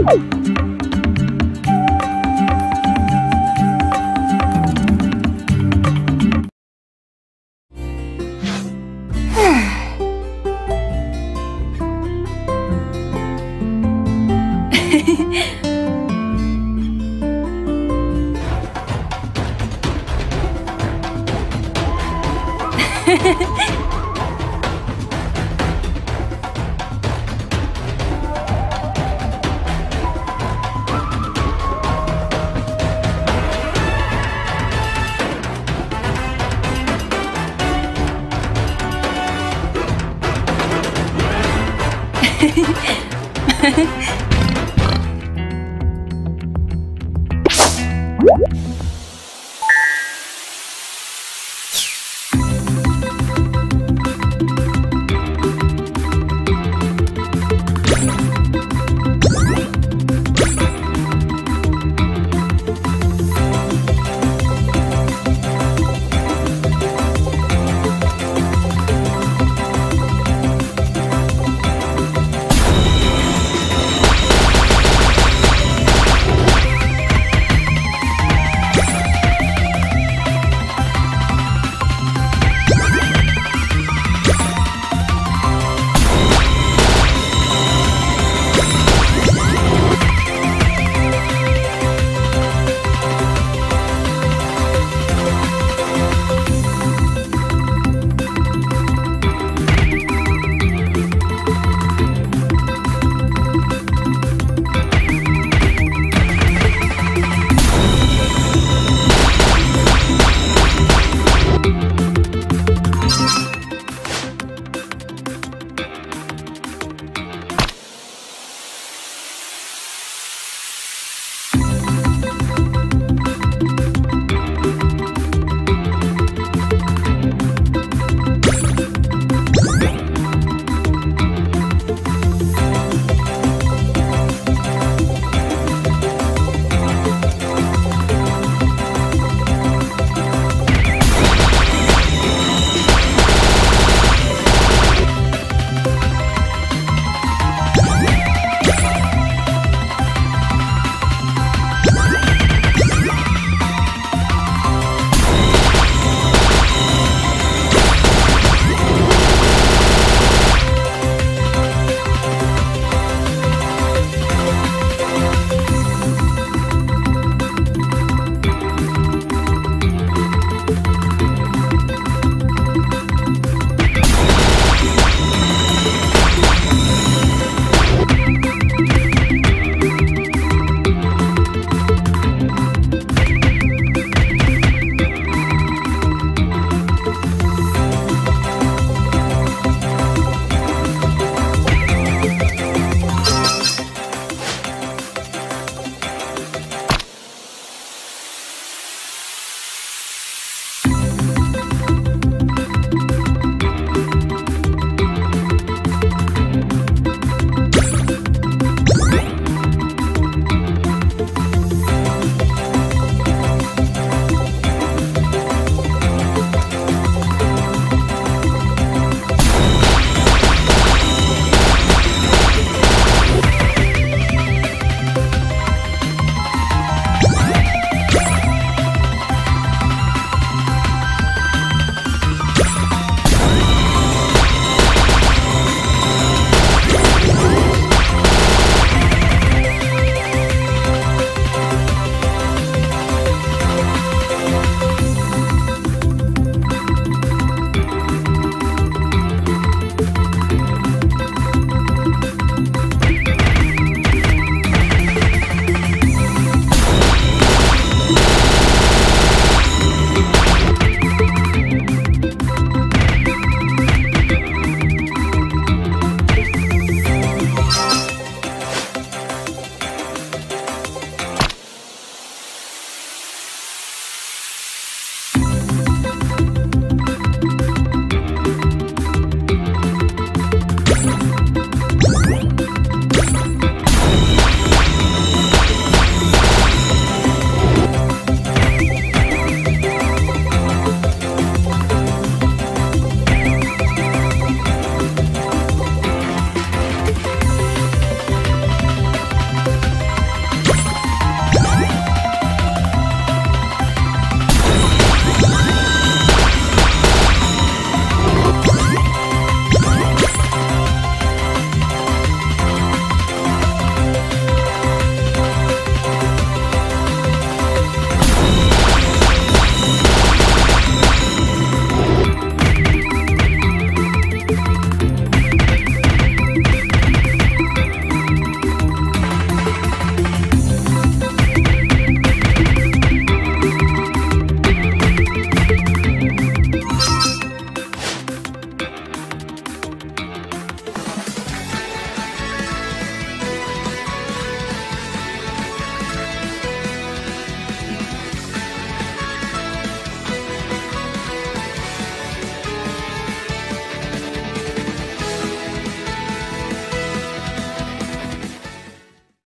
Ha ha ha!